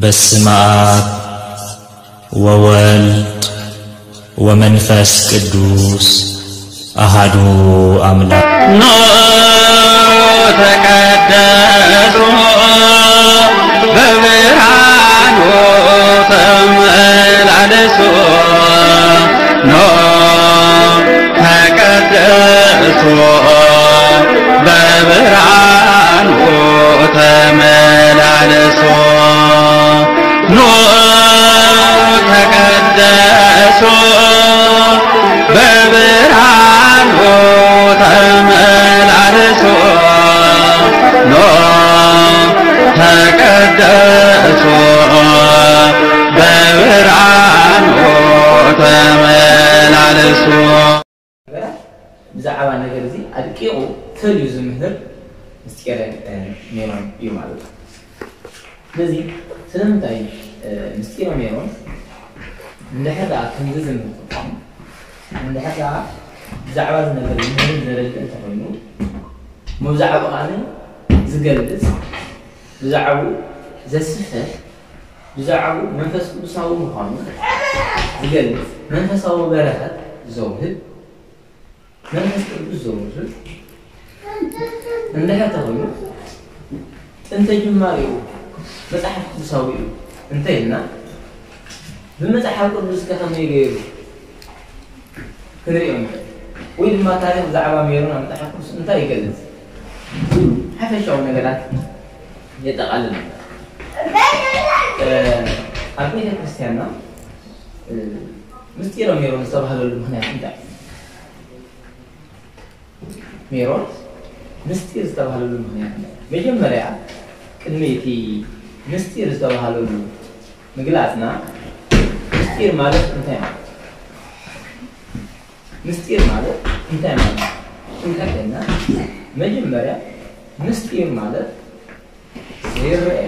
بسم آب وولد ومنفس قدوس أهدو أملاك نو تكدسو ببرهان وطم العدسو نو تكدسو ببرهان وطم العدسو ኢየሱስ በብርሃኑ ተመላልሶ ኖ ተቀደሶ በብርሃኑ ተመላልሶ ብዛዕባ ነገር እዚ ኣድቂቑ ተልዩ ዝምህር ምስጢረ ሜሮን እዩ ማለት እዩ ስለዚ ስለምንታይ ምስጢረ ሜሮን ንድሕር ከምዚ ዝምጥቃም ንድሕር ብዛዕባ ዝነበረ ምህን ዘረድእ እንተኮይኑ መብዛዕብኡ ከዓነ ዝገልፅ ብዛዕብኡ ዘስፍሕ ብዛዕብኡ መንፈስ ቅዱሳዊ ምዃኑ ዝገልፅ መንፈሳዊ በረኸት ዘውህብ መንፈስ ቅዱስ ዘውህብ እንድሕር ተኮይኑ ጥንተ ጅማሪኡ መፅሓፍ ቅዱሳዊ እዩ እንተይልና ብመፅሓፍ ቅዱስ ከከመይ ገይሩ ክሪኦም ወይ ድማ ታሪክ ብዛዕባ ሜሮን ኣብ መፅሓፍ ቅዱስ እንታይ ይገልፅ ሓፈሻዊ ነገራት የጠቃልል ኣብ ቤተ ክርስቲያንና ምስጢረ ሜሮን ዝተባህለሉ ምክንያት እንታይ ሜሮን ምስጢር ዝተባህለሉ ምክንያት እንታይ መጀመርያ ቅድሚ እቲ ምስጢር ዝተባህለሉ ምግላፅና ምስጢር ማለት እንታይ ማለት ምስጢር ማለት እንታይ ማለት እንካለና መጀመሪያ ምስጢር ማለት ዘይረአ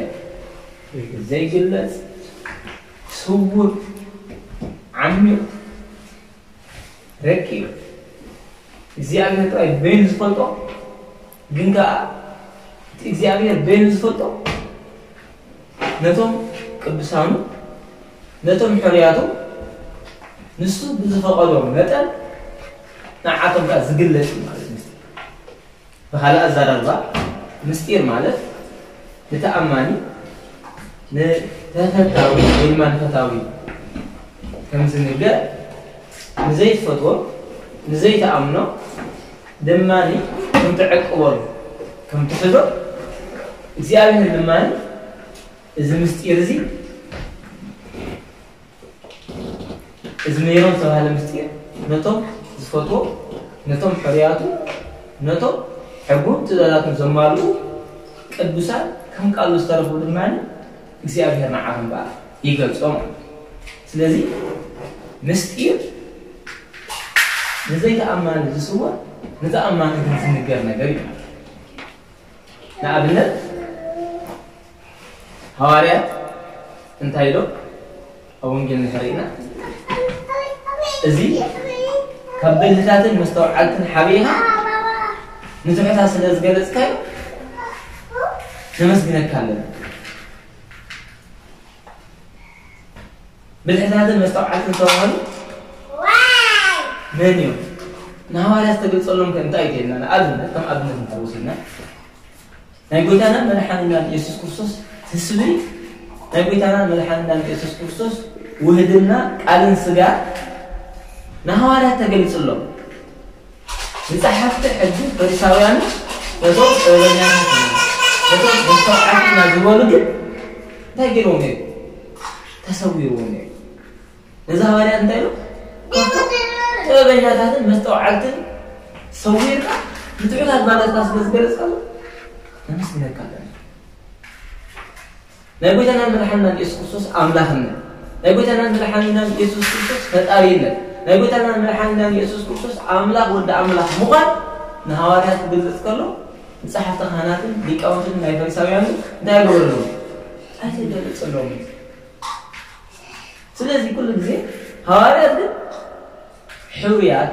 ዘይግለጽ ስውር ዓሚቕ ረቂቕ እግዚኣብሔር ጥራይ በይኑ ዝፈልጦ ግን ከዓ እቲ እግዚኣብሔር በይኑ ዝፈልጦ ነቶም ቅዱሳኑ نتم حرياتهم نسو بنتفقدهم نتم نعاتهم كاز قلت مالت مستير فهلا أزار الله مستير مالت نتأماني نتفتاوي وين ما نتفتاوي كم سنبقى نزيد فتوى نزيد أمنه دماني كم تعقور كم تفتو إزيابي هالدماني إذا مستير زي, مستي زي. ازميرون سوها لمستي نتو زفوتو نتو حرياتو نتو حبو تدالات زمالو قدوسان كم قالو استربو دمان اغزابير نعارن بار يغلصو سلازي مستي نزيد امان زسوا نزا امان نزنغر نغري نعبنا هاريا انتايلو اوونجن هرينا እዚ ካብ በልታትን መስተውዓልትን ሓበይኻ ንትሑታ ስለ ዝገለፅካዮ ነመስግነካ ኣለና ብልሕታትን መስተውዓልትን ዝተባሃሉ መን እዮም ንሃዋርያት ዝተገልፀሎም ከ እንታይ እዩ የለና ኣብነት ከም ኣብነት እንተወሲድና ናይ ጎይታናን መድሓንናን ኢየሱስ ክርስቶስ ትስቢ ናይ ጎይታናን መድሓንናን ኢየሱስ ክርስቶስ ውህድና ቃልን ስጋ ንሐዋርያት ተገሊጹሎም ንፀሓፍቲ ሕጊ ፈሪሳውያን እቶም ጥበበኛታት እቶም መስተውዓትና ዝበሉ ግን እንታይ ገይሮም ነይሩ ተሰዊርዎም ነይሩ ነዚ ሐዋርያት እንታይ ኢሉ ጥበበኛታትን መስተውዓልትን ሰዊርካ ንትዑታት ማለትና ስለዝገለፅካሉ ንምስነካ ናይ ጎይታናን መድሓንናን ኢየሱስ ክርስቶስ ኣምላኽነት ናይ ጎይታናን መድሓንናን ኢየሱስ ክርስቶስ ፈጣሪነት ናይ ጎይታና መድሓኒና ኢየሱስ ክርስቶስ ኣምላኽ ወዲ ኣምላኽ ምዃን ንሃዋርያት ክገልፅ ከሎ ንፀሓፍቲ ካህናትን ሊቃውንትን ናይ ፈሪሳውያን እንታይ ገብረሉ ኣይተገልፅ ኣለዎም ስለዚ ኩሉ ግዜ ሃዋርያት ግን ሕውያት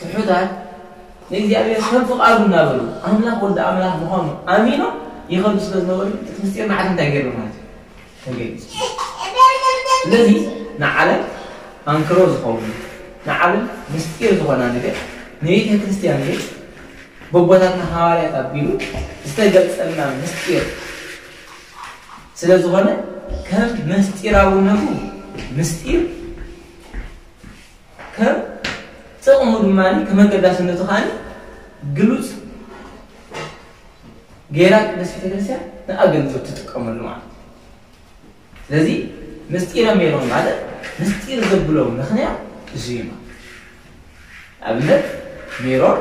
ትሑታት ንእግዚኣብሔር ከም ፍቓዱ እናበሉ ኣምላኽ ወዲ ኣምላኽ ምዃኑ ኣሚኖም ይኸዱ ስለ ዝነበሩ እቲ ምስጢር ንዓት እንታይ ገይሩ ማለት እዩ ስለዚ ንዓለም ኣንክሮ ዝኸውን ንዓለም ምስጢር ዝኾና ነገር ንቤተ ክርስትያን ግን በቦታትና ሃዋርያት ኣቢሉ ዝተገልፀልና ምስጢር ስለ ዝኾነ ከም ምስጢራውነቱ ምስጢር ከም ጥቕሙ ድማ ከመገዳስነቱ ከዓ ግሉፅ ጌራ ቅደስ ቤተክርስትያን ንኣገልግሎት ትጥቀመሉ ማለት ስለዚ مستير ميلون بعد مستير زبلو نخنيا جيما أبنك ميرور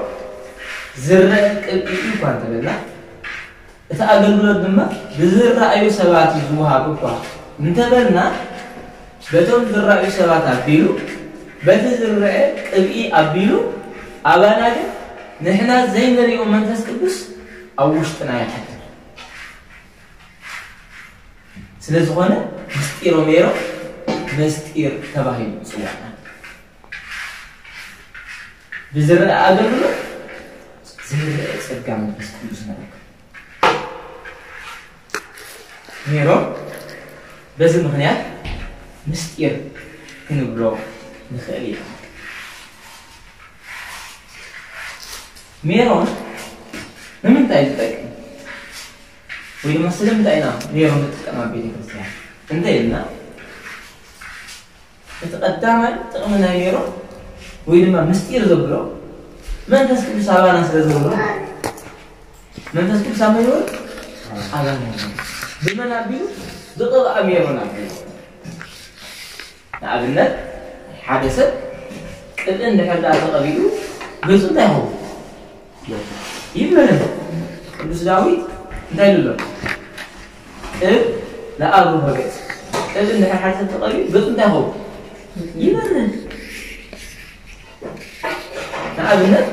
زر قلقي كان تبلا إذا أقلنا دمه بزر أيو سبات يزوها بقوة نتبلنا بتون زر أيو سبات أبيلو بتزر قلقي أبيلو أبانا نحنا زي نريو من تسكبس أو وشتنا يحتر سلزغونه مستيرو ميرو مستير تباهي سوا بزر أدرلو زر سرقام مستيرو سنرق ميرو بزر مغنيات مستير كنبرو نخالي ميرون نمن تايز تاكي ويما سلم تاينا ميرون تتكامل بيدي كرسيان عندنا تقدم تقمنا يرو وين ما مستير زبلو ما انت سكيب سابانا سلزبلو ما انت سكيب سامي يرو على بما نبيو دقل أميرو نبيو نعبنا حادثة الان ده كان داخل قبيله بس انت هو يبنى بس داوي انت هلو له ንኣብ ወገ እዚ እንድሕር ሓደ ሰብ ተቐልዩ ብጥንታይኸው ይበርህ ንኣብነት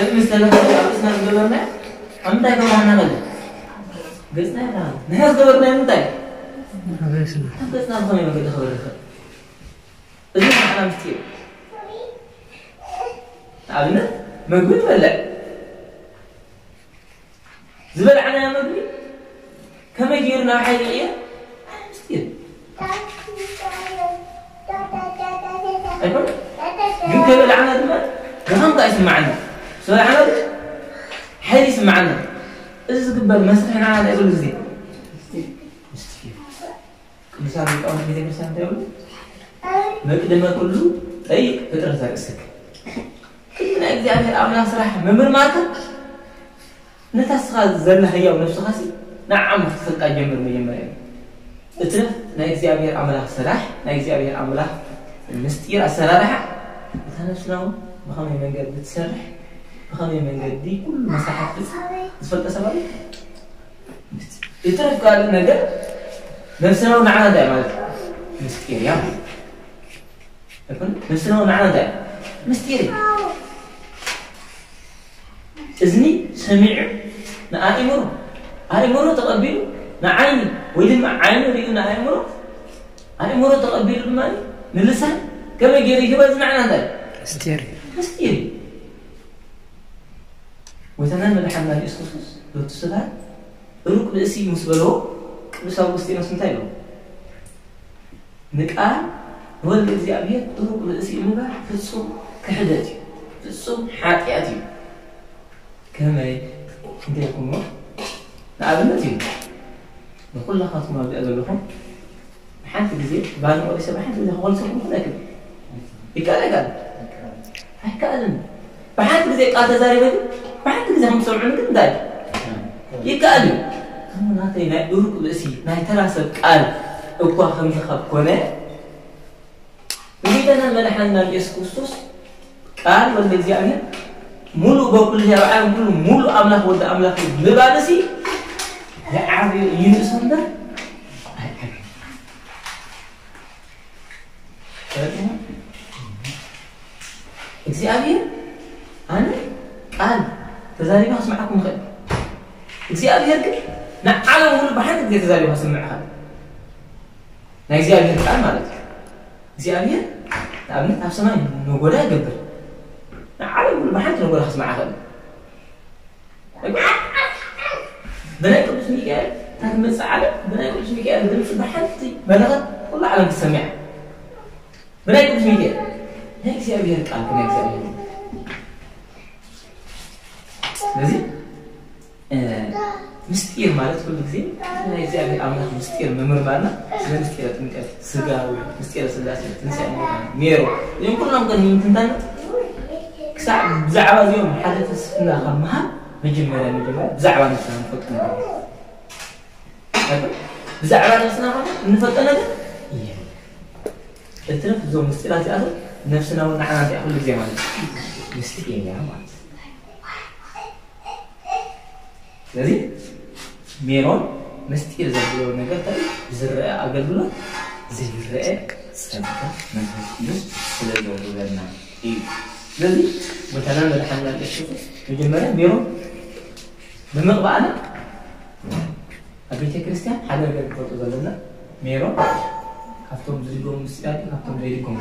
እዚ ምስተለኸ ኣብስና ዝገበርናዮ ኣብ ምንታይ ገባህና መለ ገፅና ይበሃል ንሕና ዝገበርናዮ ምንታይ ኣብ ገፅና ዝኾነ መንገዲ ክበር ይኽእል እዚ ንዓና ምስቲ እዩ ንኣብነት ምግቢ ትበልዕ ዝበልዓና ምግቢ كم يجيرنا كما ديرنا حاليا قلت له العنا دما كان طايس معنا سو العنا حالي سمعنا ازك باب ما سمعنا على يقول زيد مثال يقول لي مثال تقول ما بدي ما اقول له اي فتره تاكسك كنا اجزاء في الامن اصلاح ممر ماركت نتا صغار زلنا هيا ونفس خاسي نعم فقا جمر مجمري اترف نايك زيابير عملاه سلاح نايك زيابير عملاح المستير السلاح مثلا شنو بخامي من قد بتسرح بخامي من قد دي كل مساحة تسفلت سبابي اترف قال لنا قد نفسنا ومعنا دائما مستير يا نفسنا ومعنا دائما مستير اذني سمع نقائمه هيمر تقبله مع عيني ويدين مع عيني وليقنا هيمر هيمر تقبله بمالي من لسان كما يجري كبر معنى نعم، هذا استيري استيري وتنام الحمد لله إسقسوس لتسلها ሩቅ ርእሲ ምስ በሎ ቅዱስ አውግስጢኖስ እንታይ ነው ንቃል ንወልድ እግዚኣብሔር ሩቅ ርእሲ ምባል ፍጹም ክሕደት እዩ ፍጹም ሓጢኣት እዩ ከመይ እንታይ ይኹምዎ ንኣብነት እዩ ንኩላኻትኩም ኣብዚኣ ዘለኹም ብሓንቲ ግዜ ባኒ ወዲ ሰብ ብሓንቲ ግዜ ክቆልሰኩም ይኽእል ኣይክል ይከኣል ኣይከኣል ኣይከኣልን ብሓንቲ ግዜ ቃል ተዛሪበ ግን ብሓንቲ ግዜ ከምሰምዑን ግን እንታይ ይከኣል እዩ ከም ናተይ ናይ እሩቅ ርእሲ ናይ ተራ ሰብ ቃል እኳ ከምዝኸብ ኮነ ጌታና መድሓንና ኢየሱስ ክርስቶስ ቃል ወልደ እግዚአብሔር ሙሉእ በኩሉ ሕያው ዓለም ሙሉእ ኣምላኽ ወልደ ኣምላኽ ምባል እሲ The Ariel unison ده እግዚአብሔር ኣነ ቃል ተዛሪባ ክስምዓኩም ንኽእል እግዚኣብሔር ግን ንዓለም ውሉ ብሓንቲ ግዜ ተዛሪባ ክስምዕካ ናይ እግዚኣብሔር ቃል ማለት እዩ እግዚኣብሔር ንኣብነት ኣብ ሰማይ ነጎዳ ይገብር ንዓለም ውሉ ብሓንቲ ነጎዳ ክስማዓ ክእል بناء قدوس ميكائيل تكمل سعادة بناء قدوس ميكائيل بدل بحثي بلغت كل عالم السمع بناء قدوس ميكائيل هيك እግዚአብሔር ቃል ግን እግዚአብሔር ስለዚህ ምስጢር ማለት ሁሉ ጊዜ ናይ እግዚአብሔር አምላክ ምስጢር ምምርመርና ስለ ምስጢረ ጥምቀት ስጋዊ ምስጢረ ስላሴ ትንሣኤ ኔሮ እዚኦም ኩሎም ቀን ምትንታን ክሳዕ ብዛዕባ እዚኦም ሓደ ፍልስፍና ካብ መሃብ መጀመሪያ መጀመሪያ ብዛዕባ ነፍስና ንፈልጥ ነገር ብዛዕባ ነፍስና ማለት ንፈልጦ ነገር እየ እትንፍ እዞ ምስጢራት ይኣቶ ነፍስና እውን ንዓና እንታይ ኩሉ ግዜ ማለት እዩ ምስጢር እየ ማለት እዩ ስለዚ ሜሮን ምስጢር ዘብሎ ነገር ታ ዝረአ ኣገልግሎት ዘይረአ ፀጋ መንፈስ እዩ ስለ ዘብለና እዩ ስለዚ መተና መድሓንና ቅሽፉ መጀመርያ ሜሮን ብምቕባእ ኣብ ቤተ ክርስቲያን ሓደ ነገር ክፈልጦ ዘለና ሜሮም ካብቶም ዝድጎም ምስጢራት ካብቶም ዘይድጎም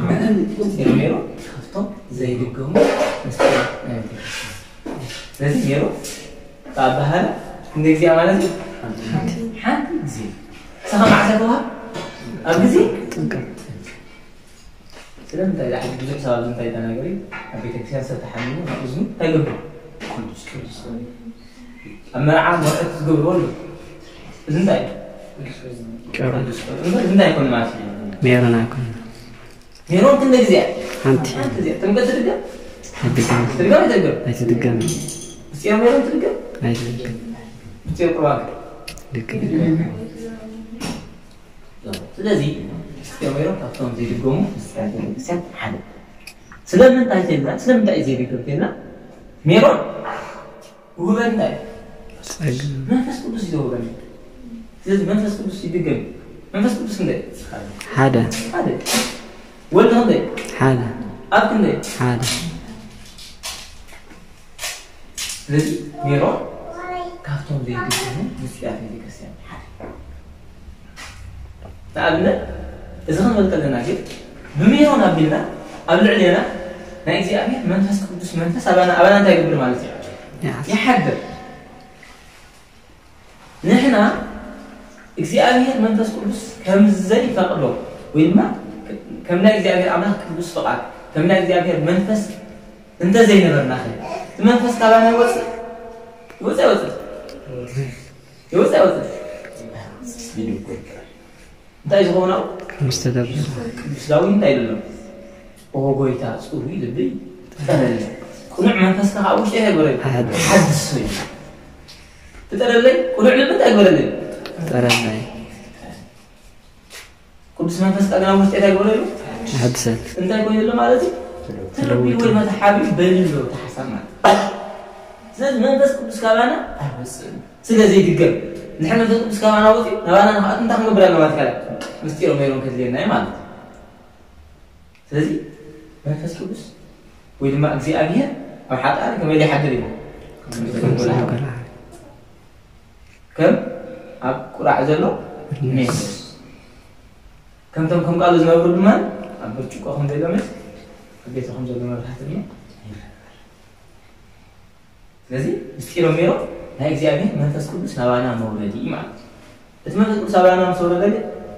ምስጢራት ሜሮ ካብቶም ዘይድጎሙ ምስጢራት ናይ ቤተ ክርስቲያን ስለዚ ሜሮ ብኣባህላ ክንደይ ግዚኣ ማለት እዩ ሓንቲ ግዜ ስኻ ማዕሰ ተዋሃብ ኣብ ግዜ ስለምንታይ ብዙሕ ሰብ ኣብ ምንታይ ተናገሪ ኣብ ቤተክርስትያን ሰብ ተሓሚሙ ናብኡ እንታይ ገብሩ أما مرأة دول زنداي زنداي كون ماشي بيرنا كون بيرون تندق زيع أنت تنقى ترقى ترقى ما ترقى أي تدقى بس يا بيرون ترقى أي تدقى بس يا قواك ስለዚህ እስኪያወራው ካብቶም ዘይድጎሙ ስላት ሓደ ስለምንታይ ሜሮን ውህበና እዩ መንፈስ ቅዱስ እዩ ዘውህበና ስለዚ መንፈስ ቅዱስ ይድገም መንፈስ ቅዱስ ክንደይ ሓደ ሓደ ወልዲ ክንደይ ሓደ ኣብ ክንደይ ሓደ ስለዚ ሜሮን ካብቶም ዘይድግሙ ምስጢራት ቤተክርስትያን ሓደ ንኣብነት እዚ ክንበል ከለና ግን ብሜሮን ኣቢልና ኣብ ልዕልየና ናይ እግዚኣብሔር መንፈስ ቅዱስ መንፈስ ኣባና እንታይ ግብር ማለት እዩ ይሓብር ንሕና እግዚኣብሔር መንፈስ ቅዱስ ከምዘይፈቅዶ ወይ ድማ ከም ናይ እግዚኣብሔር ኣምላኽ ቅዱስ ፍቓድ ከም ናይ እግዚኣብሔር መንፈስ እንተዘይነበርና ኸ እቲ መንፈስ ካባና ይወፅእ ይወፅእ ይወፅእ ይወፅእ ይወፅእ እንታይ ዝኾነ ቅዱስ ዳዊት እንታይ ደሎ ብጎይታ ፅሩይ ልቢ ትጠለለይ ቁኑዕ መንፈስካ ካብ ውሽጢ ኣይበረ ሓድስ እዩ ትጠለለይ ቁኑዕ ልቢ እንታይ ጠረናይ ቅዱስ መንፈስካ ግና ውሽጢ እንታይ ግበረሉ ሓድሰ እንታይ ኮይኑ ሎ ማለት እዩ ተለዊ ወይ መተሓቢኡ በልሎ ተሓሳብ ማለት ስለዚ መንፈስ ቅዱስ ካባና ኣይወፅእን ስለዘይድገም ንሕ መንፈስ ቅዱስ ካባና ወፅ ናባና ንክኣት እንታይ ክንገብር ኣለማትካ ማለት ካል ምስጢሮም ነይሮም ከድልየና እዩ ማለት እዩ ስለዚ መንፈስ ቅዱስ ወይ ድማ እግዚኣብሔር ኣብ ሓጣሪ ከመይ ይሓድር እዩ ከም ኣብ ቁራዕ ዘሎ ሜስ ከምቶም ከም ቃሉ ዝነብሩ ድማ ኣብ ብርጭቆ ከም ዘሎ ምስ ኣብ ቤተ ከም ዘሎ መብራህቲ ድማ ስለዚ ምስጢሮም ነይሮም ናይ እግዚኣብሔር መንፈስ ቅዱስ ናባና መውረዲ እዩ ማለት እዩ እቲ መንፈስ ቅዱስ ናባና ምስ ወረደ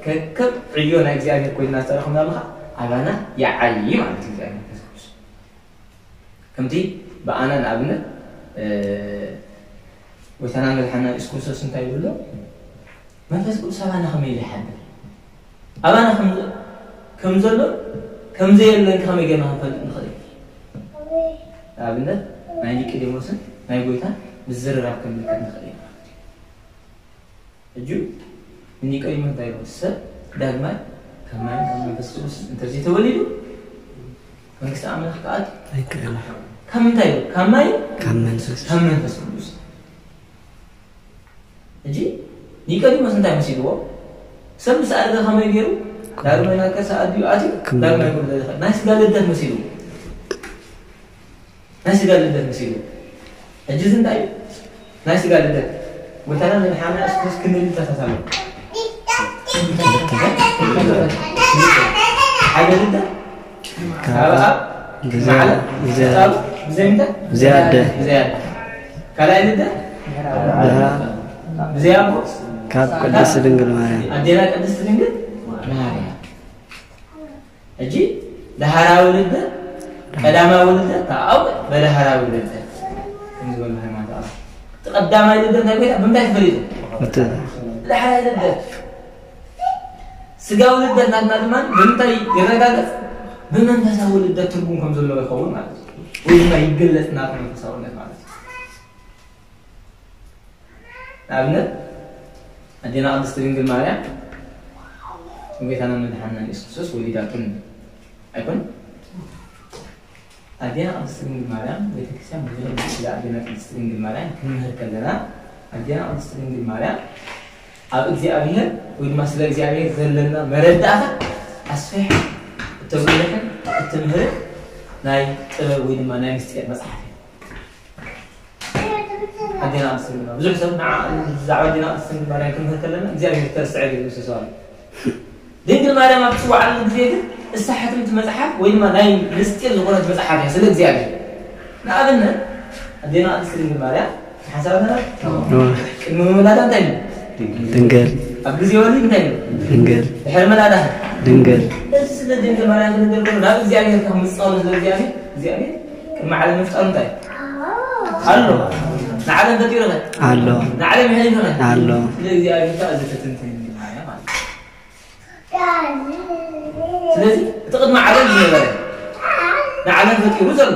ከከም ዕዮ ናይ እግዚኣብሔር ኮይና ዝተረኸምና ኣለካ አባና የዓሊ ማለት እግዚአብሔር መንፈስ ከምቲ ብኣና ንኣብነት ወይታና መድሓና የሱስ እንታይ ይብሎ መንፈስ ቅዱስ ኣባና ከመይ ዝሓልፍ ኣባና ከም ዘሎ ከምዘየለን ከመይ ገና ክንፈልጥ ንኽእል ንኣብነት ናይ ኒቅዲሞስን ናይ ጎይታን ምዝርራብ ከምልክት ንኽእል ኢና እጁ ንኒቀዲሞስ እንታይ ሰብ ዳግማይ ከማይ ካብ መንፈስ ቅዱስ እንተዘይተወሊዱ መንግስቲ ኣምላኽ ከኣት ኣይክእል ካብ ምንታይ እዩ ካብ ማይ ካብ መንፈስ ካብ መንፈስ ቅዱስ እጂ ኒቆዲሞስ እንታይ መሲልዎ ሰብ ምስ ኣደገ ከመይ ገይሩ ዳግመ ናከ ሰኣድዩ ኣትዩ ዳግመ ይብሉ ዘኽእል ናይ ስጋ ልደት መሲሉ ናይ ስጋ ልደት መሲሉ እጂ እዚ እንታይ እዩ ናይ ስጋ ልደት ጎይታና ንሓና እስክንል ተሳሳሎ حاجه جدا زيادة زيادة زيادة زيادة زيادة كلا جدا زيادة كاب قدس دنجل ماريا عندنا قدس دنجل ماريا أجي دهارا ولدة قداما ولدة تعاو بدهارا ولدة تقدم ولدة تقول بمتاك بريد دهارا ولدة ስጋው ልደት አናድማን ብምንታይ ይረጋገጽ ብመንፈሳዊ ልደት ትርጉም ከም ዘለዎ ይኸውን ማለት እዩ ወይ ድማ ይገለፅ ናብ መንፈሳዊነት ማለት እዩ ንኣብነት ኣዴና ቅድስቲ ድንግል ማርያም ጌታና መድሓንና ኢየሱስ ክርስቶስ ወሊዳቱን ኣይኮን ኣዴና ቅድስቲ ድንግል ማርያም ቤተክርስቲያን ብዙ ኣዴና ቅድስቲ ድንግል ማርያም ክንምህር ከለና ኣዴና ቅድስቲ ድንግል ማርያም ኣብ እግዚኣብሔር ወይ ድማ ስለ እግዚኣብሔር ዘለና መረዳእታ ኣስፊሕ እተጉልሕን እትምህርን ናይ ጥበብ ወይ ድማ ናይ ምስጢር መፅሓፍ እዩ ኣዴና እስልምና ብዙሕ ሰብ ብዛዕባ ዲና እስልምና ናይ ክንምህር ከለና እግዚኣብሔር ተርስዐ ዝስሰዋሉ ድንግል ማርያም ኣብ ትፅዋዓሉ ግዜ ግን እሳ ሓትምቲ መፅሓፍ ወይ ድማ ናይ ምስጢር ዝኾነት መፅሓፍ እያ ስለ እግዚኣብሔር ንኣብነት ኣዴና እስልምና ማርያም ሓሳባትና ቅድሚ ምምላታ እንታይ እዩ ድንገል ኣብ ግዜ ወሊ እንታይ እዩ ድንገል ሕልመና ዳህ ድንገል ስለ ድንገል ማለት ድንገል ናብ እግዚኣብሔር ካብ ምፅቃሉ ስለ እግዚኣብሔር እግዚኣብሔር ክመዓለም ምፍጣሩ እንታይ ኣሎ ንዓለም ፈጢሩ ኣሎ ንዓለም ይሕሊፉ ኣሎ ስለ እግዚኣብሔር ተኣዘፈትን ስለዚ እቲ ቅድሚ ዓለም ዝነበረ ንዓለም ፈጢሩ ዘሎ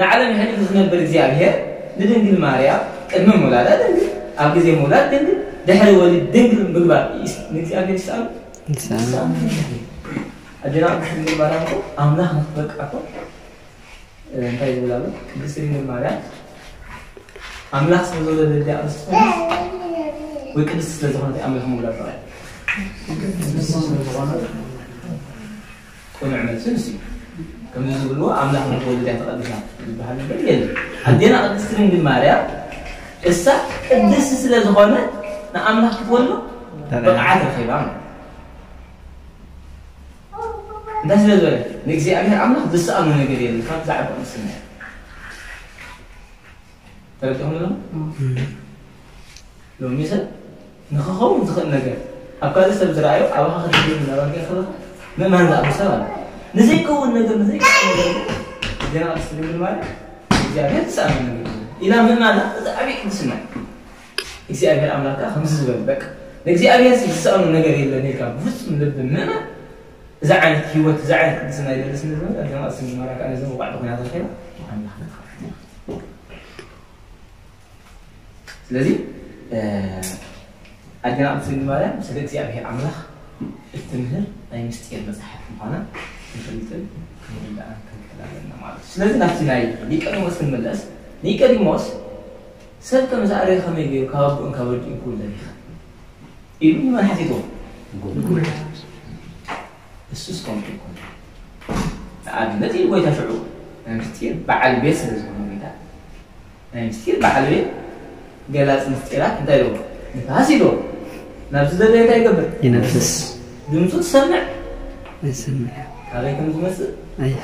ንዓለም ይሕሊፉ ዝነበር እግዚኣብሔር ንድንግል ማርያም ቅድሚ ምውላዳ ድንግል ኣብ ግዜ ምውላድ ድንግል ድሕሪ ወሊድን ምግባር ንእግዚኣብሔር ይስኣሉ ኣዴና ድሕሪ ማርያም ኮ ኣምላኽ ንክበቃ ኮ እንታይ ዝብል ኣሎ ቅድስት ድንግል ማርያም ኣምላኽ ስለ ዝወለደ ኣንስት ወይ ቅድስት ስለ ዝኾነ ኣምላኽ ምብላ ጥራይ ስለዝኾነ ቁኑዕ መልሲ ንስ እዩ ከምዚ ዝብልዎ ኣምላኽ ንክወለድያ ተቐዲሳ ዝበሃል ነገር የለን ኣዴና ቅድስት ድንግል ማርያም እሳ ቅድስቲ ስለ ዝኾነ na አምላክ ሆኖ በቃ ዓለም ኸይባ ማለት እንዳ ስለ ዝበለ ንእግዚኣብሔር ኣምላኽ ዝሰኣኑ ነገር የለን ካብ ዛዕባ ምስና ተረቂኹም ሎ ሎሚ ሰብ ንክኸውን ዝኽእል ነገር ኣብ ካልእ ሰብ ዝረኣዩ ኣብኻ ክድል ናባርገ ከለካ ምእማን ዝኣብ ሰብ ኣለ ንዘይከውን ነገር ንዘይከውን ነገር ዜና ስልምን ማለት እግዚኣብሔር ዝሰኣኑ ነገር ኢላ ምእማን ብዛዕባ ምስና እዩ እግዚአብሔር አምላክ ከምዚ ዝበል በቃ ንእግዚኣብሔር ዝሰኣኑ ነገር የለን ኢልካ ብፍፁም ልብ ምእመን እዛ ዓይነት ሂወት እዛ ዓይነት ቅድስና ይደለስ ንዝበል ኣደማ እስ ማራክ ኣነ ዘመቋዕሉ ኩናት ኣልከና ስለዚ ኣደና ቅድስኒ ማርያም ስለ እግዚኣብሔር ኣምላኽ እትምህር ናይ ምስጢር መፅሓፍ ምኳና ንፈልጥን ክንርዳእን ክንክእል ኣለና ማለት እዩ ስለዚ ናብቲ ናይ ኒቆዲሞስ ክንመለስ ኒቆዲሞስ سبت مس عري خمي جير كاب إن كابد إن كل ذي خم إلو ما حسيتو نقول السوس كم تكون عاد ما تيجي ويتا شعو أنا مستير بعد بيس لازم أنا ميتا أنا مستير بعد بيس جلاس مستيرة أنت يلو نفاسيلو نفس ده ده يكبر ينفس دم صوت سمع يسمع هذا كم زمس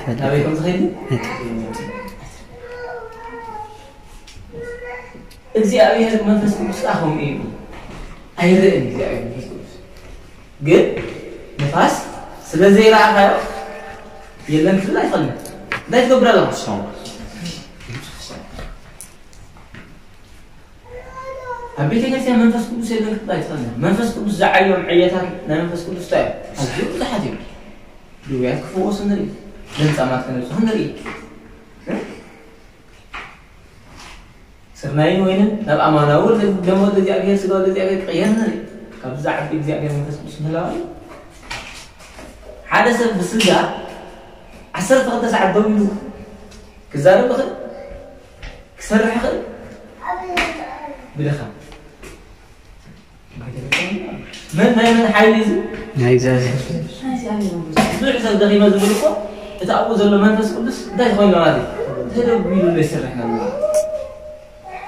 هذا كم زخيم እግዚአብሔር መንፈስ ቅዱስ ጣፈው እዩ ኣይርአን እግዚአብሔር መንፈስ ቅዱስ ግን ንፋስ ስለ ዘይረአኻዮ የለን ክትብል ኣይኽእልን እንታይ ትገብር ኣለኹ ስኹም ኣብ ቤተ ክርስቲያን መንፈስ ቅዱስ የለን ክትብል ኣይትኽእልን መንፈስ ቅዱስ ዝዓዮም ዕየታት ናይ መንፈስ ቅዱስ እንታይ እዩ ኣዝዩ ብዙሓት እዩ ድውያት ክፍወሱ ንርኢ ለምፃማት ከነብፅሑ ንርኢ سمعين وين؟ نبقى ما نقول دم ولد زي أبيه سقى ولد زي أبيه قيمنا لي كابزع في زي أبيه من تسمى شنو لاوي؟ حدا سب بسلا عسر فقد سعد دويلو كزار بخل كسر حقل بدخل من من من حي ليز؟ هاي زاز هاي زاز بس بس دقيمة زملكو إذا أبو زلمان بس بس ده يخوين لنا دي هذا بيلو ليسر إحنا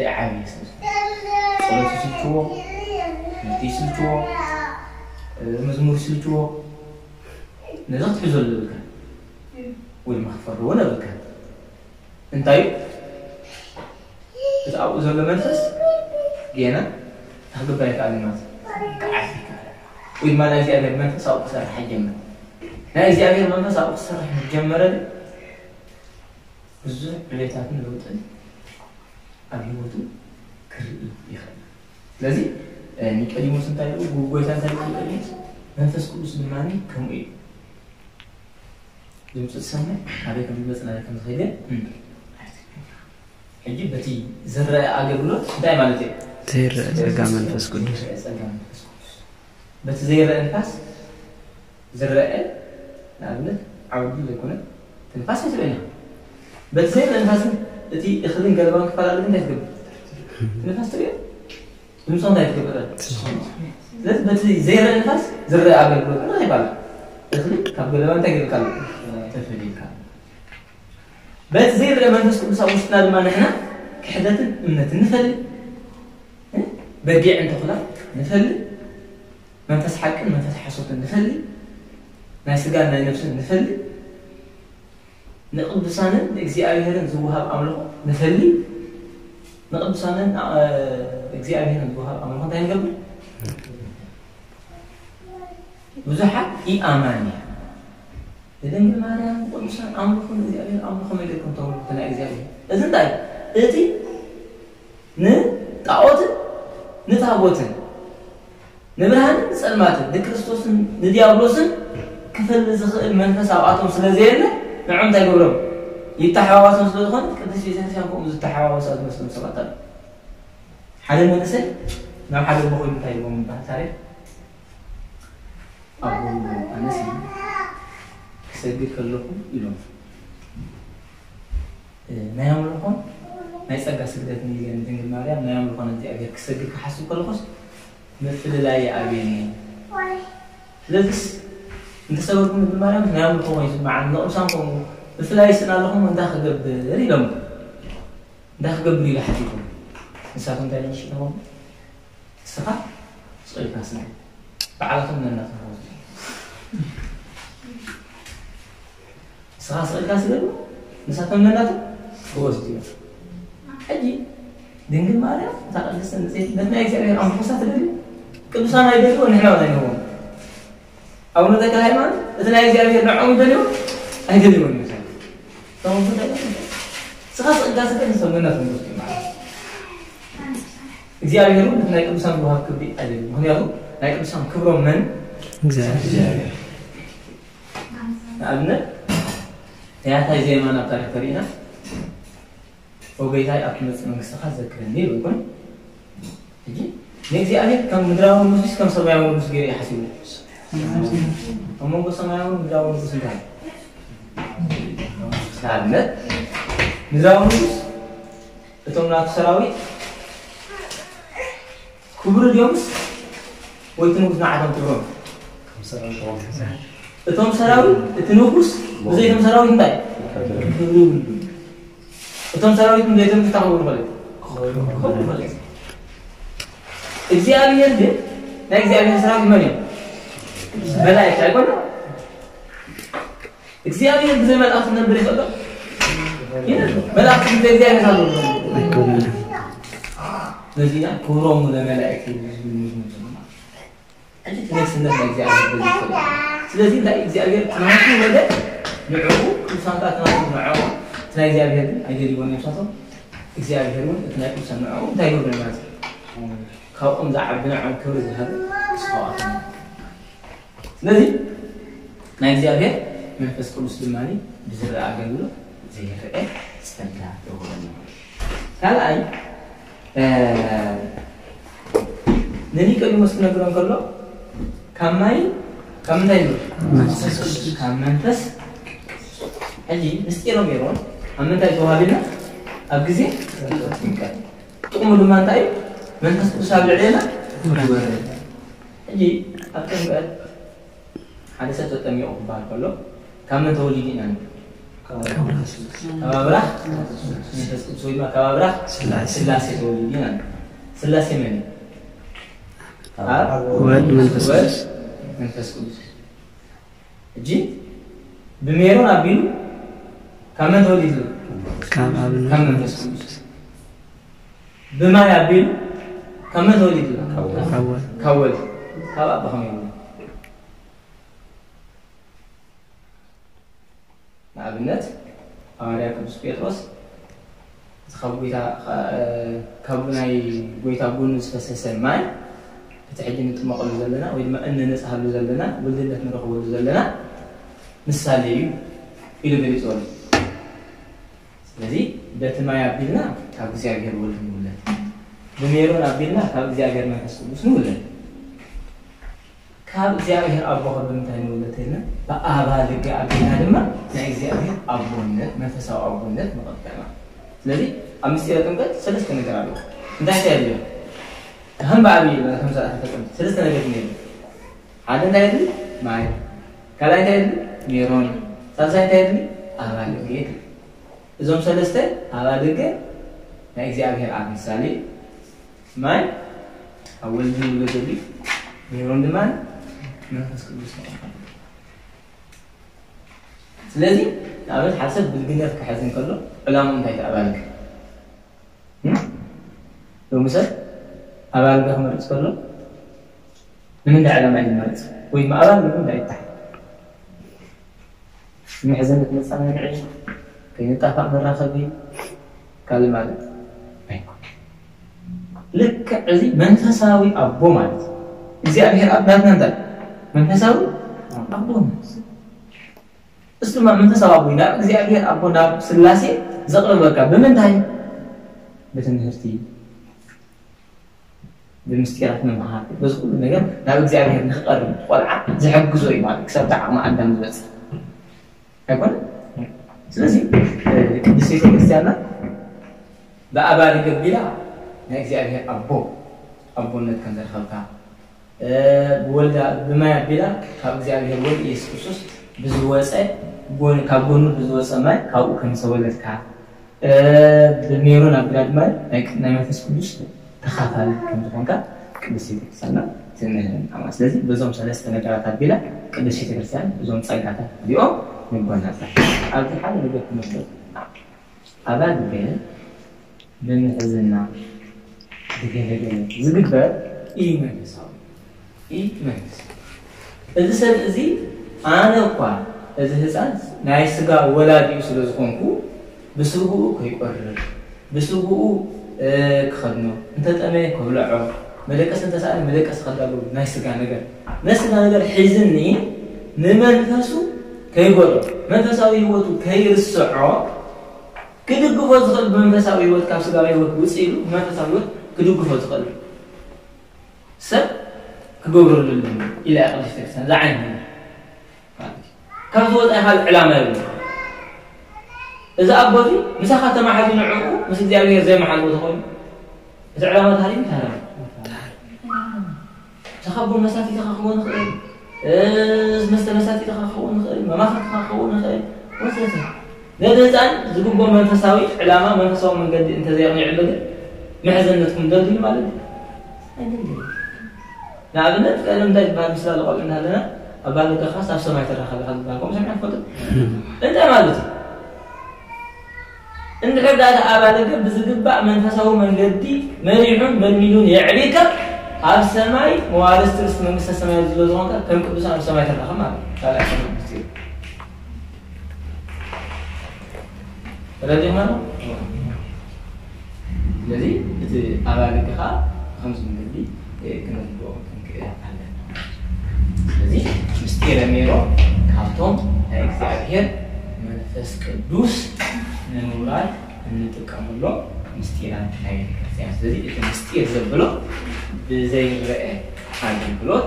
تلاقي عايز صلاة سلتوه بنتي سلتوه آه، مزمور سلتوه نجات حجر للكهن والمخفر ولا بالكهن انتايب تتعبوا زر لمنفس جينا تهدو بالك على المنفس كعافيك وإما لا يزي أبير منفس أو قصرح الجمر لا يزي أبير منفس أو قصرح الجمر بزوء بليتاتنا لوطن አብህይወቱ ክርኢ ይኽእል ስለዚ ኒቀዲሞስ እንታይ ኢሉ ጎይታ እንታይ መንፈስ ቅዱስ ድማኒ ከምኡ እዩ ድምፂ ትሰምዕ ካበይ ከም ዝመፅና ከም ዝኸይደ ሕጂ በቲ ዝረአ ኣገልግሎት እንታይ ማለት እዩ ዘይረአ ፀጋ መንፈስ ቅዱስ በቲ ዘይረአ ንፋስ ዝረአ ንኣብነት ዓውዱ ዘይኮነ ትንፋስ ኣይትርእና በቲ ዘይረአ ንፋስ እቲ እኽሊ ገለባን ክፈላለዩ እንታይ ትገብር ንፋስ ትሪኦ ድምፆ እንታይ ትገብር ስለዚ በቲ ዘይረአ ንፋስ ዝረአ ኣገልግሎት ና ይባሃል እኽሊ ካብ ገለባ እንታይ ገብርካ ኣሎ ተፈልልካ በቲ ዘይረአ መንፈስ ቅዱስ ኣብ ውሽጥና ድማ ንሕና ክሕደትን እምነትን ንፈልጥ በጊዕ እንተኮና ንፈልጥ መንፈስ ሓቅን መንፈስ ሓሶትን ንፈልጥ ናይ ስጋን ናይ ነብስን ንፈልጥ نقدسان إغزيابيهر زوهاب أملو نفلي نقدسان إغزيابيهر زوهاب أملو هذا يعني قبل بزحة إي أمانية إذن قل مريم قدسان أملوكم إغزيابيهر أملوكم إليكم تقول تنا إغزيابيهر إذن داي إذن ن تعود نتعودن نبرهن سلمات نكرستوسن نديابلوسن كفل زخ المنفس أو أتوم سلزيرنه نعم تقول لهم يتحاوس مسلوخون كدش في سنتين كم يتحاوس هذا مسلم سبعة حد من سن نعم حد من بقول تايم من بعد تعرف أبو أنا سن سيد كلهم يلوم ما يوم لهم ما يسقى سقدت نيجي عند تنقل ماريا ما يوم لهم أنت أبيك سقى كحسو كلهم مثل لا يا أبيني لذس ንሰበኩም ድማዮም ናይ ኣምልኾ ይስማዓል ንቕምሳንኩም ብፍላይ ስለ ኣለኹም እንዳክገብር ኢሎም እንዳክገብር ኢሉ ሓቲቱ ንሳቶም እንታይ ሽሞም ንስኻ ፅኢልካ ስና በዓላቶም ነናት ንስኻ ስቕኢልካ ስገሉ ንሳቶም ነናቶም ክወስድ እዮም ሕጂ ድንግል ማርያም እታ ቅድስቲ ንፅት ነትና እግዚኣብሔር ኣምልኮሳት ቅዱሳን ኣይደልዎ ንሕና ነይዎም አቡነ ተክለ ሃይማኖት እዝና እግዚአብሔር ንዕኦም ደልዮም ኣይደልዮም እዩ ሰሙ ስኻ ስቕዳስ ግን ሰሙነት ንስ ማለት እግዚአብሔር እውን ናይ ቅዱሳን ብሃብ ክብሪ ኣይደል ምክንያቱ ናይ ቅዱሳን ክብሮም መን እግዚአብሔር ንኣብነት ናያታይ ዜማ ናብ ታሪክ ተሪኢና ወገይታይ ኣብቲ መፅ መንግስትኻ ዘክረኒ ይብልኩን እጂ ንእግዚኣብሔር ከም ምድራዊ ሙስሊስ ከም ሰማያዊ ሙስ ገይሩ እዩ ሓሲቡ Ngomong ke sama jauh ke sini. Sanat. Nizamun እቶም ናቱ ሰራዊት ክቡር ድዮምስ ወይ እቲ ንጉስ ንዓዶም ትብሎም እቶም ሰራዊት እቲ ንጉስ ብዘይቶም ሰራዊት እንታይ እቶም ሰራዊት ንዘይቶም ፍታ ክብሉ ማለት እዩ እግዚኣብሔር ግን ናይ እግዚኣብሔር ሰራዊት መን እዮም በላይ አይጎዳ እግዚአብሔር ጊዜ መልአክ ነበር የሰጠው መልአክ ጊዜ እግዚአብሔር አለ ለዚህ ክብሮሙ ለመላእክት ንግስነት ለእግዚአብሔር በዚህ ስለዚህ እንታይ እግዚአብሔር ትናንቱ ወደ ንዕኡ ቅዱሳንካ ትናንቱ ንዕኡ እቲ ናይ እግዚኣብሔር ግን ኣይደልይዎን ነብሳቶም እግዚኣብሔር እውን እቲ ናይ ቅዱሳን ንዕኡ እንታይ ይገብር ማለት እዩ ካብኦም ዝዓቢ ንዕኦም ክብሪ ዝሃብ ክስፋዋት ስለዚህ ናይ እግዚአብሔር መንፈስ ቅዱስ ድማ ብዝረአ አገልግሎት ዘይርአ ፀጋ የሆነ ካልኣይ ንኒቆዲሞስ ክነግሮ ከሎ ካብ ማይ ካብ ምንታይ ካብ መንፈስ ሕጂ ምስጢሮም ነይሮም ኣብ ምንታይ ተዋሃቢና ኣብ ግዜ ጥምቀት ጥቕሙ ድማ እንታይ እዩ መንፈስ ቅዱስ ኣብ ልዕልና ሕጂ ኣብ ጥምቀት አልተሰጠጠም ያው ባል ኮሎ ከመ ተወሊድ ነን ከባብራ መንፈስ ከባብራ ስላሴ ተወሊድ ነን ስላሴ ምን ወልድ መንፈስ ቅዱስ መንፈስ ቅዱስ እጂ ብሜሮን አቢሉ ከመ ተወሊድ ከመንፈስ ቅዱስ ብማይ አቢሉ ከመ ተወሊድ ከወልድ ከወልድ ከባ ባህሜ ንኣብነት ሐዋርያ ቅዱስ ጴጥሮስ ካብ ናይ ጎይታ ጎኑ ዝፈሰሰ ማይ እቲ ሕጂ ንጥመቐሉ ዘለና ወይ ድማ እንነፃሃሉ ዘለና ውልድነት ንረኽበሉ ዘለና ምሳሌ እዩ ኢሉ ገሊፅሉ ስለዚ በቲ ማይ ኣቢልና ካብ እግዚኣብሔር ወልድ ንውለድ ብሜሮን ኣቢልና ካብ እግዚኣብሔር መንፈስ ቅዱስ ንውለድ ካብ እግዚኣብሔር ኣቦ ከሎ እንታይ ንብለት የለን ብኣባ ልጋ ኣቢና ድማ ናይ እግዚኣብሔር ኣቦነት መንፈሳዊ ኣቦነት ንቐጠና ስለዚ ኣብ ምስጢረ ጥምቀት ሰለስተ ነገር ኣለ እንታይ ታይ ኣድልዮ ከም ብዓብዪ ከምዝኣተፈጥም ሰለስተ ነገር ነይሩ ሓደ እንታይ የድሊ ማይ ካልኣይ እንታይ የድሊ ሜሮን ሳብሳይ እንታይ የድሊ ኣባ ልገ የድሊ እዞም ሰለስተ ኣባ ልገ ናይ እግዚኣብሔር ኣብ ምሳሌ ማይ ኣብ ወልዲ ንብሎ ዘድሊ ሜሮን ድማ ስለዚ ንኣብነት ሓደ ሰብ ብልግነት ክሓዝን ከሎ ዕላሙ እንታይ ኣባልግ ሎሚ ሰብ ኣባልጋ ክመርፅ ከሎ ንምንታይ ዕላማ እዩ ዝመርፅ ወይ ድማ ኣባል ንምንታይ ይታሓ ምሕዘነት መፀናንዒ ከይንጣፋእ መራኸቢ ካልእ ማለት ልክዕ እዚ መንፈሳዊ ኣቦ ማለት እዩ እግዚኣብሔር ኣብ ናትና እንታይ Mereka sahu? Ampun. Ustumah minta sahu abu indah, akhir abu indah selasi, zakal berkah, bementai. Bisa mesti. Bisa mesti kira kena mahal. Bisa kudu negam, nabi kasi akhir nakar. Walak, zahab kuzuri mahal. Kisar ta'ama adam zuat. Aikun? Selasi. Eh, Bisa kisah kisahana? Ba'abarik al-bila. Nabi kasi akhir abu. Abu indah kandar khalqah. ወልዳ ብማያት ቢላ ካብ እግዚአብሔር ወልድ ኢየሱስ ክርስቶስ ብዝወፀ ካብ ጎኑ ብዝወፀ ማይ ካብኡ ከም ዝተወለድካ ብሜሮን ኣቢላ ድማ ናይ መንፈስ ቅዱስ ተካፋሊ ከም ዝኾንካ ቅዱስ ቤተክርስትያንና ትምህርና ስለዚ በዞም ሰለስተ ነገራት ኣቢላ ቅዱስ ቤተክርስትያን እዞም ፀጋታት እዚኦም ንጓናፀ ኣብዚ ሓደ ነገር ትምህርት ኣባ ግን ብምሕዝና ዝገለገለ ዝግበር እዩ መንፈሳዊ ይመልስ እዚ ሰብ እዚ ኣነ እኳ እዚ ህፃን ናይ ስጋ ወላድኡ ስለ ዝኾንኩ ብስጉኡ ከይቆርር ብስጉኡ ክኸድኖ እንተጠመየ ከብልዖ መደቀስ እንተሰኣለ መደቀስ ከዳሉ ናይ ስጋ ነገር ናይ ነገር ሒዝኒ ንመንፈሱ ከይጎሎ መንፈሳዊ ሂወቱ ከይርስዖ ክድግፎ ዝኽእል ብመንፈሳዊ ሂወት ካብ ስጋዊ ሂወት ውፅኢሉ ብመንፈሳዊ ሂወት ክድግፎ ዝኽእል ሰብ كبر إلى أقل استكسان لا عين هنا كفوت أهل الإعلام إذا أبوتي مسخة ما حد ينعقه مسخة ديالي زي ما حد وضعه إذا علامة تهري متهري تخبر مساتي تخبرون خير إذا مست مساتي تخبرون خير ما مسات تخبرون خير مسات نادر زان زقوم بوم من تساوي علامة من تساوي من قد أنت زي أغني عبده محزن نتكون دلدي ما لدي أي دلدي لأبنت قلم داج بعد مثال قبل إن هذانا أبغى لك خاص أفسر معي ترى خلاص خلاص بعكم سمعت فوتك أنت مالك أنت قد هذا أبغى لك بزقبة من فسه من قدي مريم من ميلون يعليك أفسر معي وارست رست من قصة سمعي الزلزال ترى كم كبس أنا سمعي ترى خلاص ما ترى أحسن من بسيط ردي ما لذي أنت أبغى لك خاص خمس من قدي إيه، كنا نقول ስለዚህ ምስቲ ረሜሮ ካብቶም ናይ እግዚኣብሔር መንፈስ ቅዱስ ንምውራድ እንጥቀመሎም ምስጢራት ናይ ክርስቲያን ስለዚ እቲ ምስጢር ዘብሎ ብዘይረአ ኣገልግሎት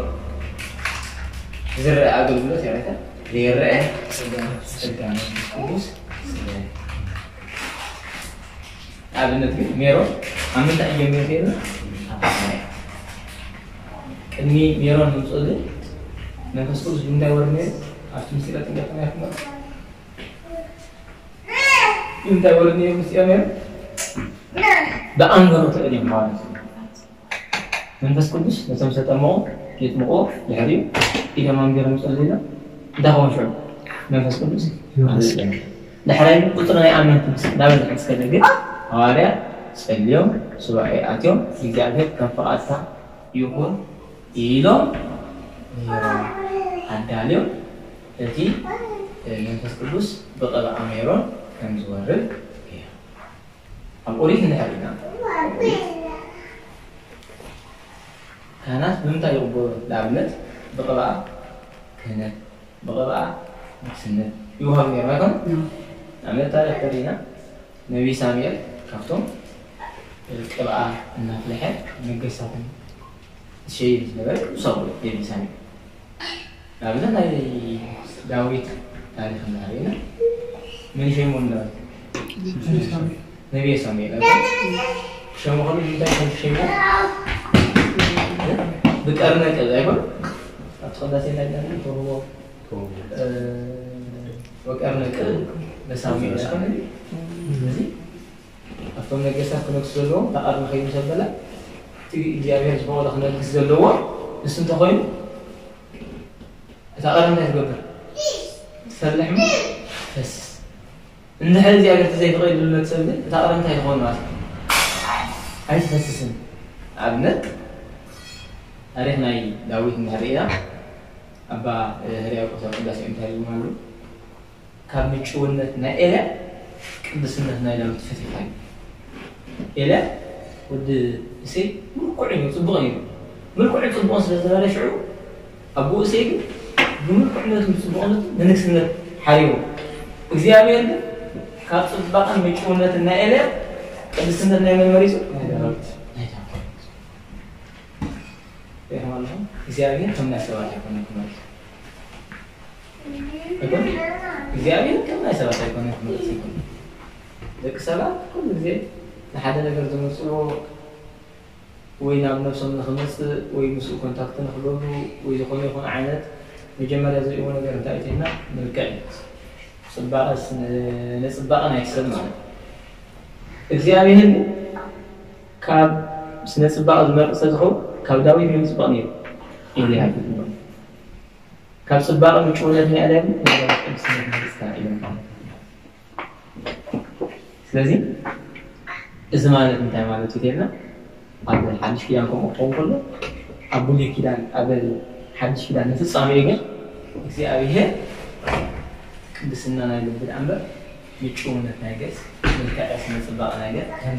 ዝረአ ኣገልግሎት ያረተ ዘይረአ ፀጋ መንፈስ ቅዱስ ስለ ኣብነት ግን ሜሮን ኣብ ምንታይ እዮም ሜሮን ቅድሚ ሜሮን ንምፅኡ ግን መንፈስ ቅዱስ እንዳይወር ነው አፍም ሲላት እንደቀና ያፈማ እንዳይወር ነው ምስያመ በአንገሮት ማለት መንፈስ ቅዱስ ለተመሰጠመው የጥምቆ ይሄሪ ኢደማን ገረም ጸልይና ዳሆን መንፈስ ቅዱስ ይወስደን ዳህራይ ቁጥር ላይ አመንት ዳበል ተስከለገ ሐዋርያ ጸልየው ሱባኤ አትዮም እግዚአብሔር ከፈአታ ይሁን ይሎም ኣዳልዮም እቲ መንፈስ ቅዱስ ብቐብኣ ሜይሮም ከም ዝወርድ እዩ ኣብ ኦሪት እንታይ ኣብና ካህናት ብምንታይ ይቕበሉ ንኣብነት ብቐብኣ ክህነት ብቐብኣ ንግስነት ይወሃብ ነርና ከም ንኣብነት ታሪክ ተሪኢና ነቢ ሳሙኤል ካብቶም ቅብኣ እናፍለሐ ነገስታትን ዝሸይድ ዝነበረ ሰብሎ ነቢ ሳሙኤል ኣብዛ ናይ ዳዊት ታሪክ እናርኢና መን ሸሙ እንዳበል ነቢየ ሳሙኤል ሸሙ ከሉ እንታይ ከም ሸሙ ብቀርነ ቀዝ ኣይኮን ኣብቲ ቅዳሴ እንታይ ዳ ተውህቦ ወቀርነ ቀዝ ንሳሙኤል ዝኾነ እዚ ኣብቶም ነገስታት ክነግስ ዘለዎ ተኣርነ ከይዱ ሰበላ እቲ እግዚኣብሔር ዝበቀሎ ክነግስ ዘለዎ ንስ እንተኮይኑ تأرنه قبل تفلح بس انت حد دي اگر تزي تقيل ولا تسبل تأرنه يكون ماشي عايز تسسن ابنك أريه ناي داوود نهريا أبا هريا قصر قداس إمتهري مالو كاب مجونت نا إلى قدس نتنا إلى متفتي حاج إلى ود سي مركوعين صبغين مركوعين صبغين سلسلة شعو أبو سيجي بمحمد سبحان الله نسنا حريم وزيابين كاب صدقا مجهونة النائلة نسنا نعم المريض نعم زيابين كم نسوات يكون لكم زيابين كم نسوات يكون لكم ذاك سبع كل زيب لحد هذا كرد وين عم نفسه من خمسة وين مسوي كونتاكت نخلوه وين يكون يكون عينات መጀመርያ ዝርእይዎ ነገር እንታይ እዩ እንተኢልና መልክዕ ንፅባቐ ናይ ሰብ ማለት እዩ እግዚኣብሔር ካብ ስነ ፅባቐ ዝመርፅ ሰብ ዝኸውን ካብ ዳዊት ዮም ፅባቕ ነይሩ ኢልያ ካብ ፅባቐ ምጭውነት ናይ ኣለም ስነት መንግስታ እዮም ስለዚ እዚ ማለት እንታይ ማለት እዩ ተልና ኣብ ሓድሽ ኪዳን ከምኡ ክኸውን ከሎ ኣብ ብሉይ ኪዳን ኣብ ሓድሽ ኪዳን ንፍፃሜኡ ግን እግዚኣብሔር ቅድስና ናይ ልብድ እምበር ምጭውነት ናይ ገጽ መልክዕ ነገር ከም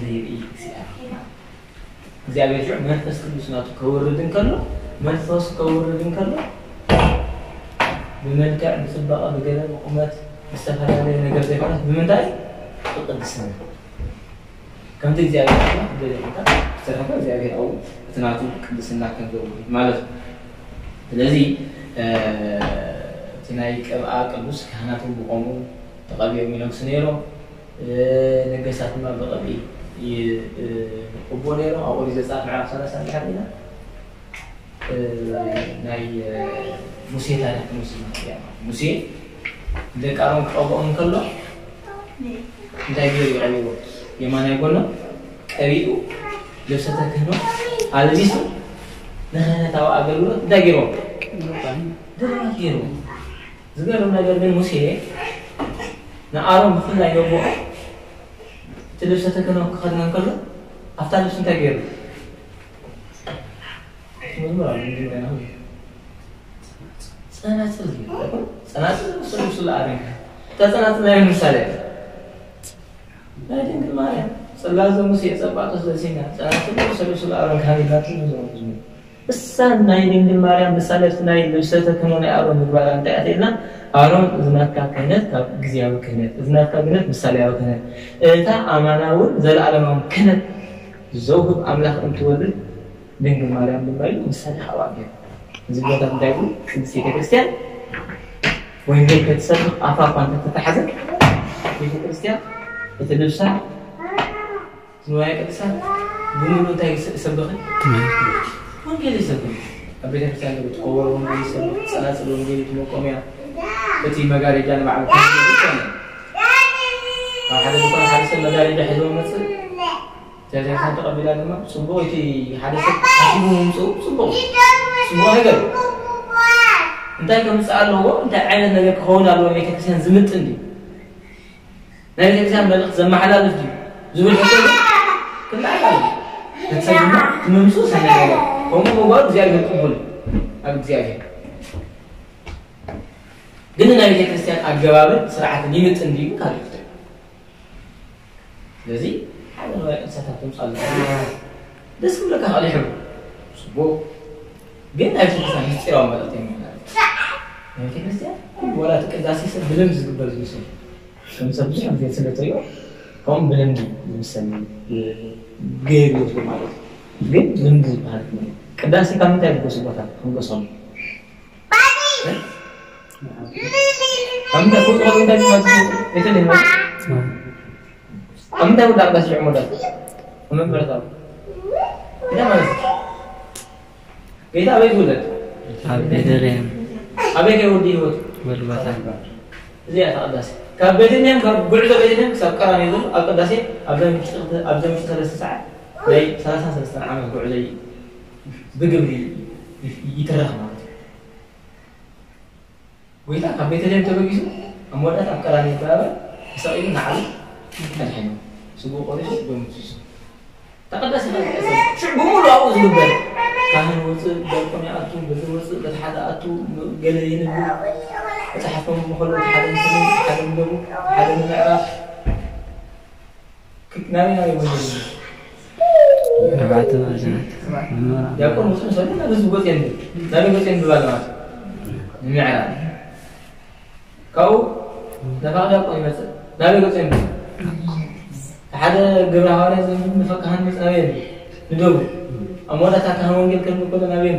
ዘየርኢ ሽዑ መንፈስ ቅዱስ ናቱ ከውርድ እንከሎ መንፈስ ከውርድ እንከሎ ብመልክዕ ብፅባቐ ብገለ ብቁመት ብዝተፈላለየ ነገር ዘይኮነት ብምንታይ ብቅድስና ከምቲ እግዚኣብሔር ዝተረፈ እግዚኣብሔር ኣብኡ እቲ ቅድስና ከም ማለት እዩ ስለዚ እቲ ናይ ቅብኣ ቅዱስ ካህናት ብቆሙ ተቐቢኦም ይነግሱ ነይሮ ነገሳት ድማ ብቐቢኢ ቅቦ ነይሮ ኣብኡ ዘፃት ምዕራፍ ሰላሳ ድሓር ኢና ናይ ሙሴ ታሪክ ክንወስድ ንኽእል ሙሴ ደቃሮም ክቀብኦም ከሎ እንታይ ገይሩ ይቀቢዎ የማናይ ጎኖ ቀቢኡ ልብሰተ ክህኖ ንክህነታዊ ኣገልግሎት እንታይ ገይሮም ተደራጊ ነው። ዝገርም ነገር ግን ሙሴ ንኣሮም ብፍላይ ነቦ እቲ ልብሰ ተከኖም ክኸድና ከሎ ኣብታ ልብሲ እንታይ ገይሩ ፀናፅል ፀናፅል ስሉ ኣርያ እታ ፀናፅል ናይ ምሳሌ ናይ ድንግል ማርያም ፅላዘ ሙሴ ፀባጦ ስለሲና ፀናፅል ስሉ ስሉ ኣሮን ካሊላትን ዞ እሳን ናይ ድንግል ማርያም በሳለስ ናይ ልብሰተ ናይ ኣሮን ምግባር አንታያት የልና ኣሮን እዝናትካ ክህነት ካብ ግዜያዊ ክህነት እዝናትካ ክህነት ምሳሌያዊ ክህነት እታ ኣማና እውን ዘለኣለማዊ ክህነት ዘውህብ ኣምላኽ እንትወልድ ድንግል ማርያም ድማ እዩ ምሳሌ ካብ ገይሩ እዚ ቦታ እንታይ ቡ ቅድስ ቤተክርስትያን ወንጌል ከተሰብክ ኣፋፋ እንተተታሓዘ ቤተክርስትያን እቲ ልብሳ ንዋየ ቅዱሳ ብምሉ እንታይ ሰብኽን ወንጌል ቤተክርስቲያን የምትቆወር ወንጌል ይሰብክ፣ ጽናጽል ወንጌል መቆሚያ እቲ መጋረጃ ንባዕሉ ኣብ ሓደ ዝኾነ ሓደ ሰብ መጋረጃ ሒዞም መፅእ ተዘርካ ተቐቢላ ድማ ፅቡቅ እቲ ሓደ ሰብ ሓሲቡ ምምፅኡ ፅቡቅ ፅቡቅ ነገር እንታይ ከምፅእ ኣለዎ እንታይ ዓይነት ነገር ክኸውን ኣለዎ ቤተክርስቲያን ዝምጥን ድዩ ናይ ቤተክርስቲያን መልእክቲ ዘመሓላልፍ ድዩ ዝብል ሕቶ ክላዓል ኣሎ ነቲ ሰብ ድማ ትምምፁ ሰናይ ነገር መሆኑ መጓሉ እግዚአብሔር ቅቡል ኣብ እግዚአብሔር ግን ናይ ቤተ ክርስቲያን ኣገባብን ስርዓትን ይምጥን ድዩ ካልእ ስለዚ ሓደ ንዋይ ደስ ክብለካ ክእል ይሕብሩ ፅቡቅ ግን ናይ ቤተክርስትያን ምስጢራዊ መልእክቲ ማለት ናይ ቤተክርስቲያን ወላ ተቅዳሴ ሰብ ብልም ዝግበር ዝምስል ከም ሰብ ብዙሕ ጊዜ ስለተዮ ከምኡ ብልምዲ ዝምሰል ገይሩ ማለት እዩ ግን ልምዲ ዝበሃል ክመ Kedasi kami tadi kesempatan, kami kesal. Kami tak kau kau tadi masih itu ni mas. Kami tak udah kasih umur dah. Kami berapa? Kita mana? Kita abe bulat. Abe dari. Abe ke udah itu. Berbahasa. Lihat ada sih. كابتن يم قبل كابتن يم سكر أنا يقول أقدر أسي أبدأ مش أبدأ مش ثلاث ساعات لي ثلاث ساعات عمل قعدي በገብርኤል ይተረኽ ማለት እዩ ጎይታ ካብ ቤተልሔም ተበጊሱ ኣብ መወዳት ኣብ ቀራኒ ይበራበር ተሰቂሉ ንዓሉ ኣድሒኑ ስጉ ቆሪሱ ጎሚሱ ተቐዳሲ ሽዕ ብሙሉ ኣብኡ ዝግበር ካህን ወፅእ ደርቆን ይኣቱ በዝር ወፅእ በቲ ሓደ ኣቱ ገለ ይንብ መፅሓፎም ንከሎ ሓደ ምስሊ ሓደ ንደቡ ሓደ ንምዕራፍ ናበይ ናበይ ወንጀል أربعة حسنات يكون مسلم صحيح بس قلت يندب لا قلت يندب بعد ما بمعنى كو دفع ده قوي مثلا لا قلت يندب ሓደ ግብረ ሐዋርያ ዘምልምፈ ክሃንፅ ኣበየ ንደቡ ኣብ መወዳእታ ካህን ወንጌል ከልሚ ኮሎ ናበየ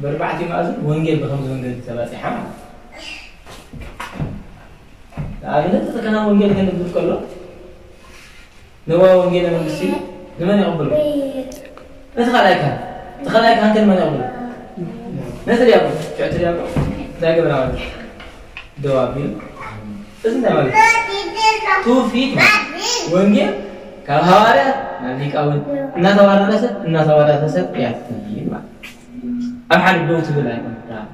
ብኣርባዕትኡ መኣዝን ወንጌል ብከምዚ መንገዲ ተባፂሓ ማለት ንኣብነት እቲ ካህን ወንጌል ከንብል ከሎ ንዋ ወንጌለ መንግስቲ እዩ لمن يقبل ما تخلى عليك هان تخلى عليك هان كلمة يقبل ما تري يقبل شو تري يقبل لا قبل عليك دوابين بس انت مالي تو فيك وينجي قال هواري ما فيك اول الناس هواري تسد الناس هواري تسد يا تنجيل ما أم حالي بلو تقول عليك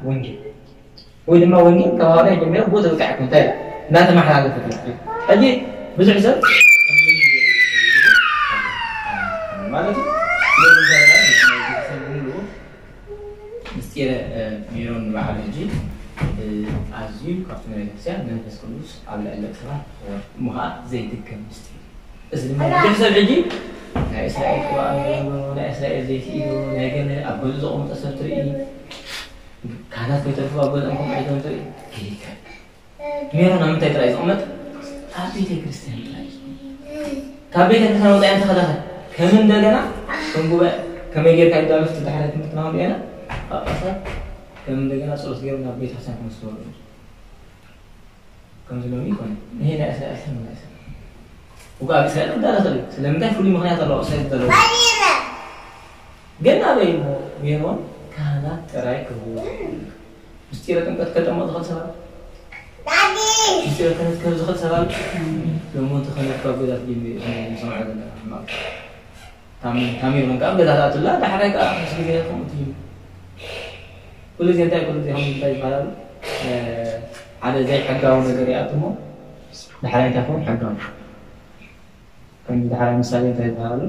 وينجي وإذا ما وينجي قال هواري جميل بوز بكعك متى لا تمحنا على فكرة أجي بزعزر ማለት ሰሙሉ ምስጢረ ሜሮን በዓል እንጂ ኣዝዩ ካብቲ ቤተክርስትያን መንፈስ ቅዱስ ኣብ ልዕለቅ ሰባት ምሃ ዘይትከም ምስጢር እዚ ድማ ገንዘብ ሕጂ ናይ እስራኤል ናይ እስራኤል ዘይትኢሉ ናይ ገነ ኣብ ገዙ ዘቕምጠ ሰብ ትርኢ ካህናት ከይተርፉ ኣብ ገዝኦም ዓይቶም ትርኢ ከይከ ሜሮን ኣብ ምንታይ ጥራይ ዝቕመጥ ኣብ ቤተክርስትያን ጥራይ ካብ ቤተክርስትያን ወፃኢ እንተኸዳኸ كم من دلنا كم بقى كم يجي كاي دلنا في تحرير كم كنا هم بينا كم من دلنا صلوا سير من البيت حسن كم صور كم زلمي كان هنا أسا أسا من أسا وقاعد سأل دلنا سأل سلم تعرف لي مخنات الله سأل دلنا بعدين جنا بينه بينهم كان تراي كهو مستير كم قد كتم دخل سبب بعدين مستير كم قد كتم دخل سبب لو ما تخلف فابدات جنبي سمعنا الله ታሚር መንቃም በዛሳቱ ላ ተሐረቃ ምስ ጊዜ ከምኡ እዩ ኩሉ ዜ እንታይ ኩሉ ዜ ከም እንታይ ይባላሉ ሓደ ዘይ ሕጋዊ ነገር ይኣት እሞ ዳሕራይ እንታይ ከም ሕጋዊ ከምዚ ዳሕራይ ምሳሌ እንታይ ይባሃሉ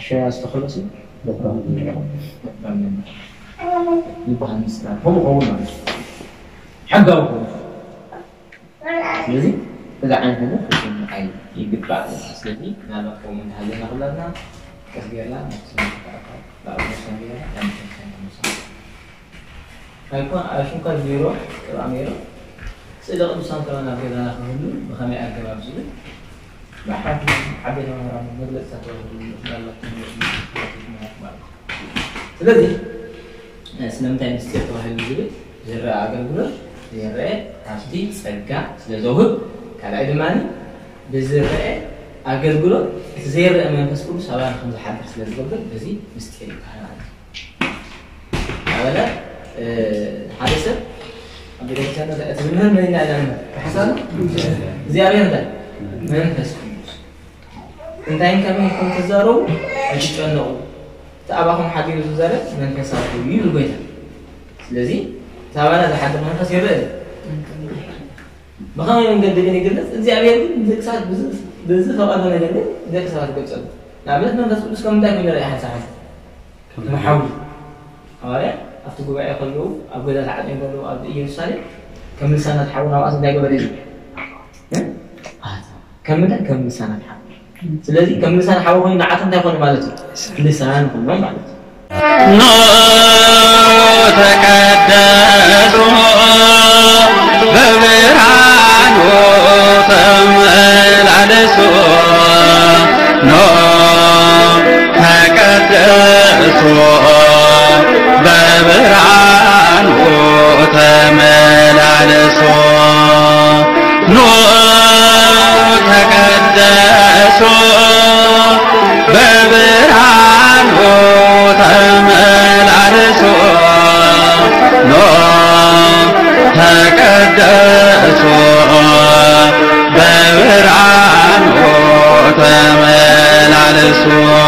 ኣሸያ ዝተኸለሱ ይበሃል ምስላ ከምኡ ኸውን ማለት ሕጋዊ ኮይኑ ስለዚ እዚ ዓይነት ነገር hay higit bago. Kasi nalak po na kulang na kagiyala na sinita ka. Tapos na giyala, yan na sa mga Kaya po, ramiro. Sa ko isang na ko hulo, baka may agawa ko sila. Bakit abin maraming naglat sa tuwag hulo, nalak mo yung mga akbal. Sila di, ስንምታይ ምስጢር ተባሂሉ ዝብል ዝረአ ኣገልግሎት ዝረአ ካብቲ ፀጋ ስለ ዘውህብ ካልኣይ ድማ ብዝርአ ኣገልግሎት እቲ ዘይርአ መንፈስ ቅዱስ ኣባና ከም ዝሓድር ስለ ዝገብር እዚ ምስጢር ይበሃል ማለት እዩ ኣበለ ሓደ ሰብ ኣብ ቤተክርስቲያን እቲ መምህር መና ኢና ሓሳብ እግዚኣብሔር እንታይ መንፈስ ቅዱስ እንታይን ከመይ ከም ትዛረቡ እትጨነቁ እቲ ኣባኹም ሓቢሩ ዝዛረብ መንፈሳዊ እዩ ይብል ጎይታ ስለዚ እቲ ኣባና ዝሓድር መንፈስ ይርአ مخام يوم قد جني قلت إن زي أبي أقول ذيك ساعة بس بس فقط أنا قلت ذيك ساعة قلت شو نعملت من بس بس كم دايم يقول أحد ساعة محاول أوري أفتقوا بقى يقولوا أبغى ده لعب يقولوا أبغى يوصلي كم سنة تحاول أو أصلا يقول بديش كم ده كم سنة تحاول سلذي كم سنة تحاول هون نعاتن ده يقول مالته لسان كل يوم مالته نو تكدسو بمرحب ተመላለሱ ተመላለሱ ኖ ተቀደሱ በብርሃኑ ተመላለሱ ኖ ተቀደሱ በብርሃኑ ተመላለሱ ኖ ተቀደሱ وطعاما على السوق